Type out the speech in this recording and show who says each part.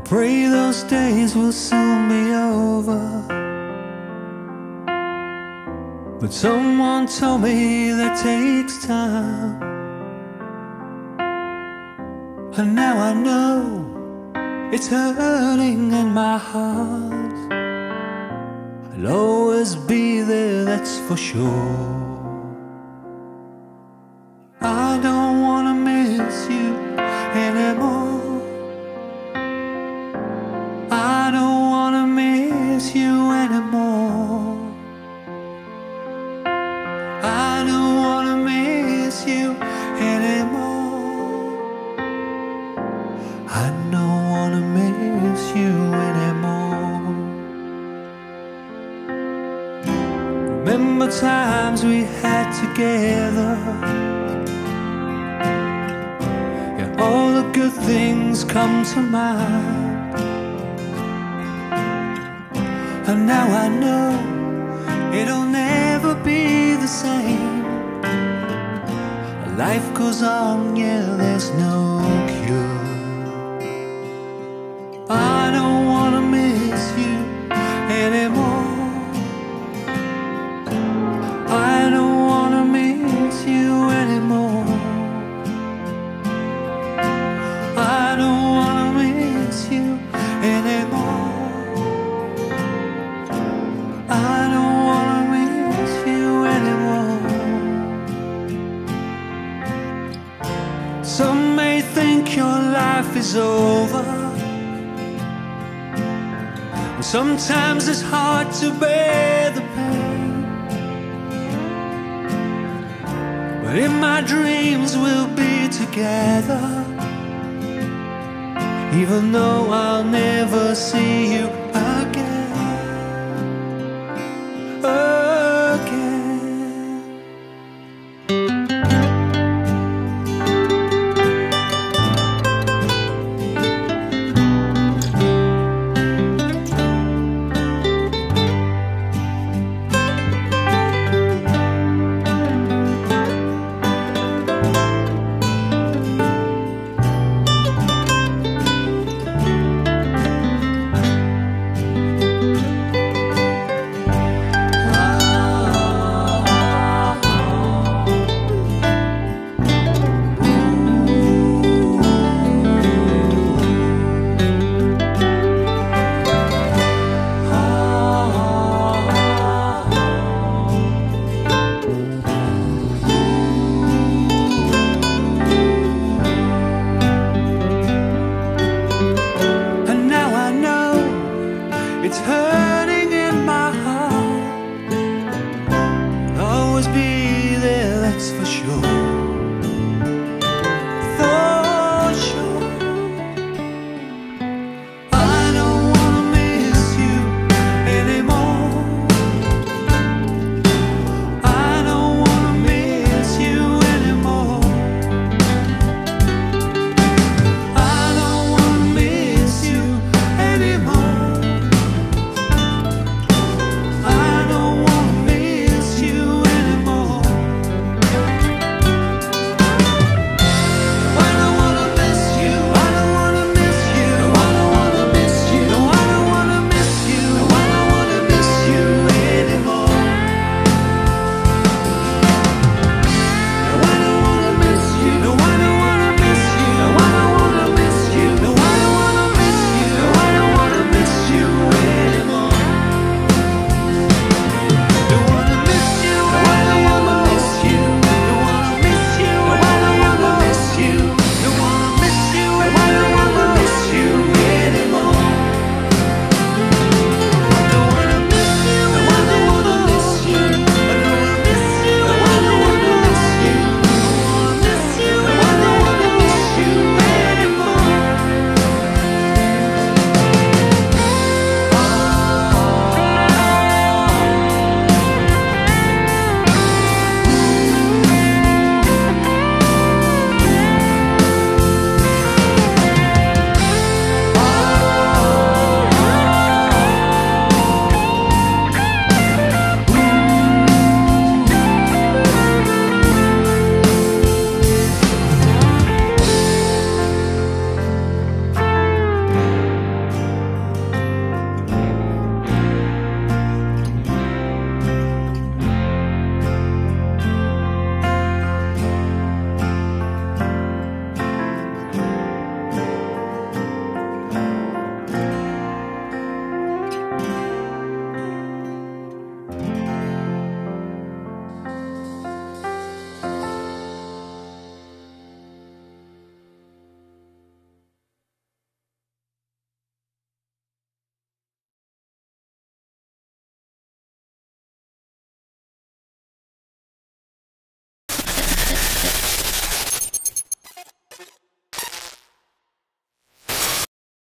Speaker 1: pray those days will soon be over. But someone told me that takes time. And now I know it's hurting in my heart. I'll always be there, that's for sure. I don't wanna miss you anymore. Remember times we had together. Yeah, all the good things come to mind. And now I know it'll never be the same. Life goes on, yeah, there's no cure. Anymore. I don't wanna miss you anymore. I don't wanna miss you anymore. I don't wanna miss you anymore. Some may think your life is over. Sometimes it's hard to bear the pain. But in my dreams we'll be together. Even though I'll never see you heard